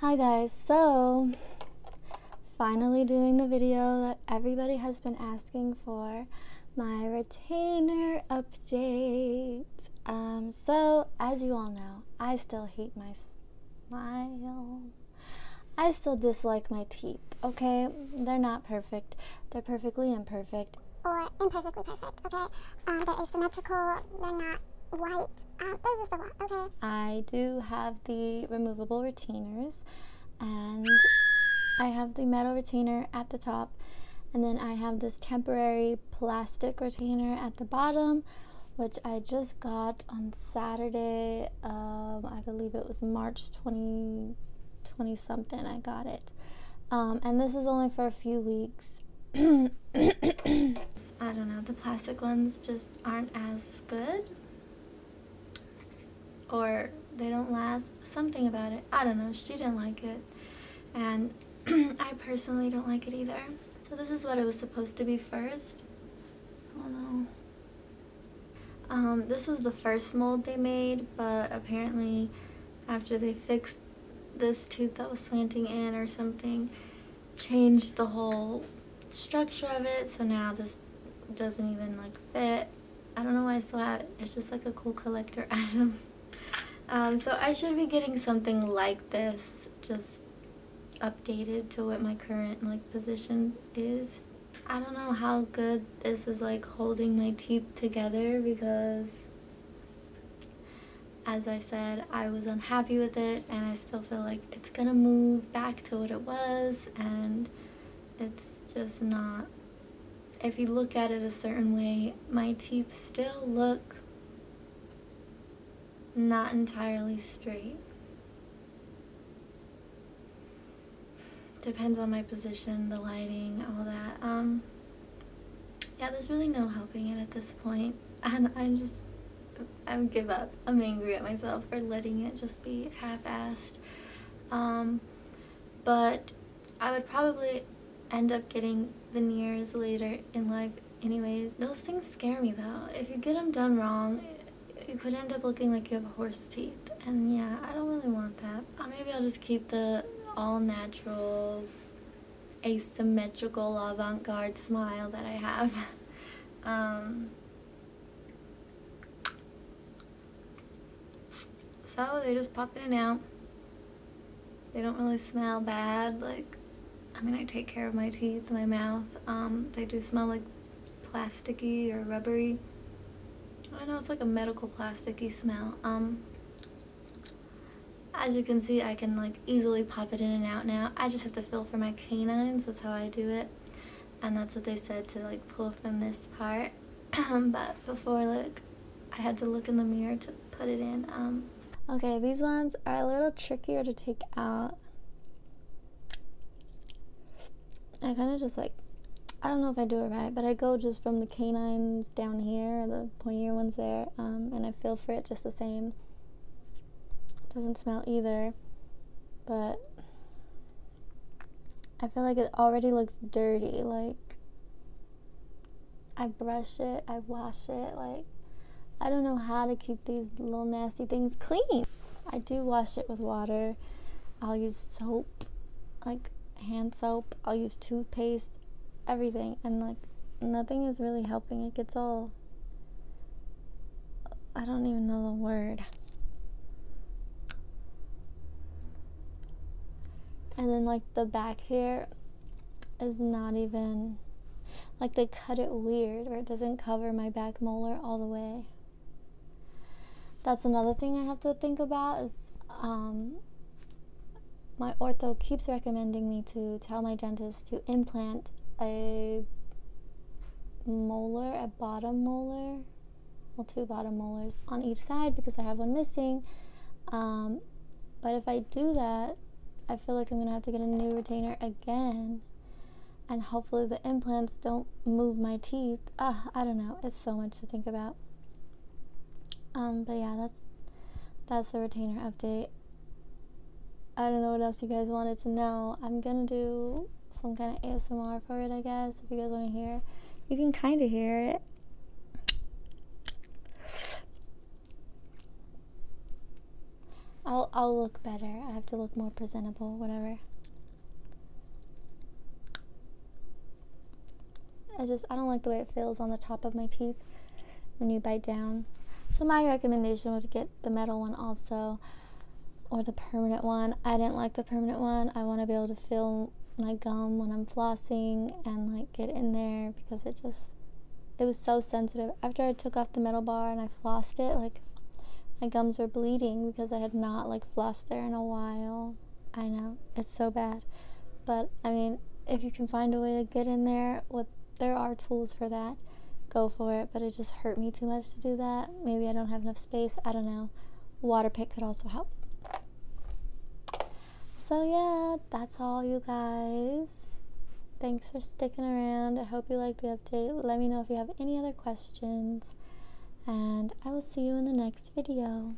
Hi guys, so finally doing the video that everybody has been asking for my retainer update. Um, so as you all know, I still hate my smile. I still dislike my teeth, okay? They're not perfect. They're perfectly imperfect. Or imperfectly perfect, okay? Um, they're asymmetrical, they're not white. Um, okay? I do have the removable retainers and I have the metal retainer at the top and then I have this temporary plastic retainer at the bottom which I just got on Saturday um, I believe it was March 20, 20 something I got it. Um, and this is only for a few weeks. I don't know the plastic ones just aren't as good or they don't last. Something about it. I don't know. She didn't like it. And I personally don't like it either. So this is what it was supposed to be first. Oh no. Um, this was the first mold they made, but apparently after they fixed this tooth that was slanting in or something, changed the whole structure of it, so now this doesn't even like fit. I don't know why I still have it. It's just like a cool collector item. Um, so I should be getting something like this, just updated to what my current like position is. I don't know how good this is like holding my teeth together because as I said, I was unhappy with it and I still feel like it's gonna move back to what it was and it's just not. If you look at it a certain way, my teeth still look not entirely straight. Depends on my position, the lighting, all that. Um, yeah, there's really no helping it at this point. And I'm just, I give up. I'm angry at myself for letting it just be half-assed. Um, but I would probably end up getting veneers later in life anyways. Those things scare me though. If you get them done wrong, you could end up looking like you have horse teeth. And yeah, I don't really want that. Uh, maybe I'll just keep the all natural, asymmetrical, avant garde smile that I have. um, so they just pop in and out. They don't really smell bad. Like, I mean, I take care of my teeth, my mouth. Um, they do smell like plasticky or rubbery. I know it's like a medical plasticky smell. Um, as you can see, I can like easily pop it in and out now. I just have to feel for my canines. That's how I do it. And that's what they said to like pull from this part. but before like I had to look in the mirror to put it in. Um, okay, these ones are a little trickier to take out. I kind of just like I don't know if I do it right, but I go just from the canines down here, the pointier ones there, um, and I feel for it just the same. It doesn't smell either, but I feel like it already looks dirty. Like, I brush it, I wash it, like, I don't know how to keep these little nasty things clean. I do wash it with water. I'll use soap, like hand soap. I'll use toothpaste everything and like nothing is really helping. It gets all I don't even know the word. And then like the back here is not even like they cut it weird or it doesn't cover my back molar all the way. That's another thing I have to think about is um, my ortho keeps recommending me to tell my dentist to implant a molar, a bottom molar, well, two bottom molars on each side because I have one missing. Um, but if I do that, I feel like I'm gonna have to get a new retainer again. And hopefully the implants don't move my teeth. Uh, I don't know. It's so much to think about. Um, but yeah, that's that's the retainer update. I don't know what else you guys wanted to know. I'm gonna do some kind of ASMR for it, I guess, if you guys want to hear. You can kind of hear it. I'll I'll look better. I have to look more presentable, whatever. I just I don't like the way it feels on the top of my teeth when you bite down. So my recommendation would get the metal one also or the permanent one. I didn't like the permanent one. I want to be able to feel my gum when I'm flossing and like get in there because it just it was so sensitive. After I took off the metal bar and I flossed it, like my gums were bleeding because I had not like flossed there in a while. I know it's so bad, but I mean, if you can find a way to get in there, with there are tools for that. Go for it, but it just hurt me too much to do that. Maybe I don't have enough space. I don't know. Water pick could also help. So yeah, that's all, you guys. Thanks for sticking around. I hope you liked the update. Let me know if you have any other questions, and I will see you in the next video.